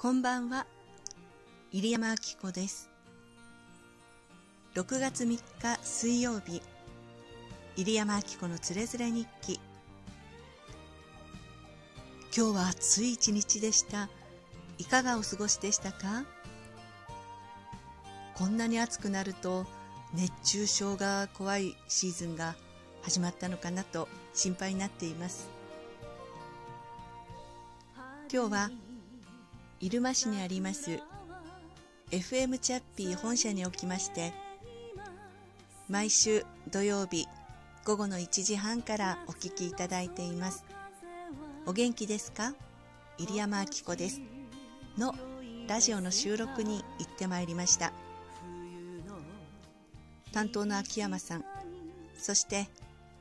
こんばんは。入山明子です。6月3日水曜日。入山明子のつれづれ日記。今日は暑い一日でした。いかがお過ごしでしたか？こんなに暑くなると熱中症が怖いシーズンが始まったのかなと心配になっています。今日は入間市にあります FM チャッピー本社におきまして毎週土曜日午後の1時半からお聞きいただいています。お元気ですか？入山明子です。のラジオの収録に行ってまいりました。担当の秋山さんそして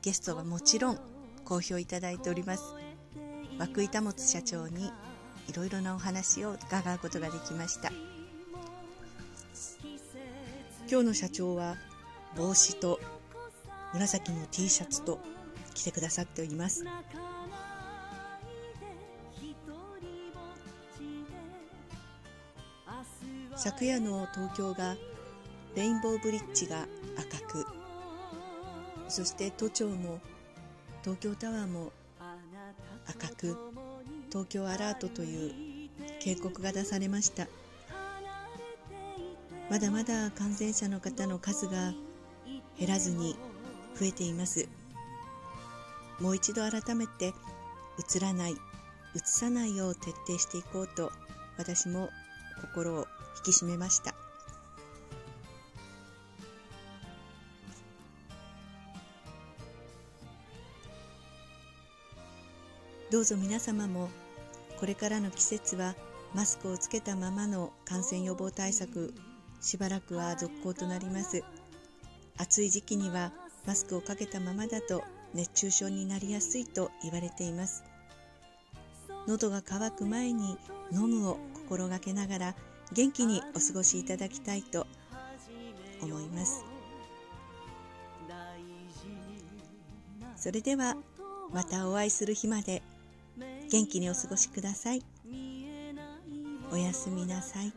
ゲストはもちろん好評いただいております。涌井保社長にいろいろなお話を伺うことができました。今日の社長は帽子と紫の T シャツと着てくださっております。昨夜の東京がレインボーブリッジが赤くそして都庁も東京タワーも赤く東京アラートという警告が出されました。まだまだ感染者の方の数が減らずに増えています。もう一度改めてうつらないうつさないよう徹底していこうと私も心を引き締めました。どうぞ皆様もこれからの季節はマスクをつけたままの感染予防対策しばらくは続行となります。暑い時期にはマスクをかけたままだと熱中症になりやすいと言われています。喉が渇く前に飲むを心がけながら元気にお過ごしいただきたいと思います。それではまたお会いする日まで。元気にお過ごしくださいおやすみなさい。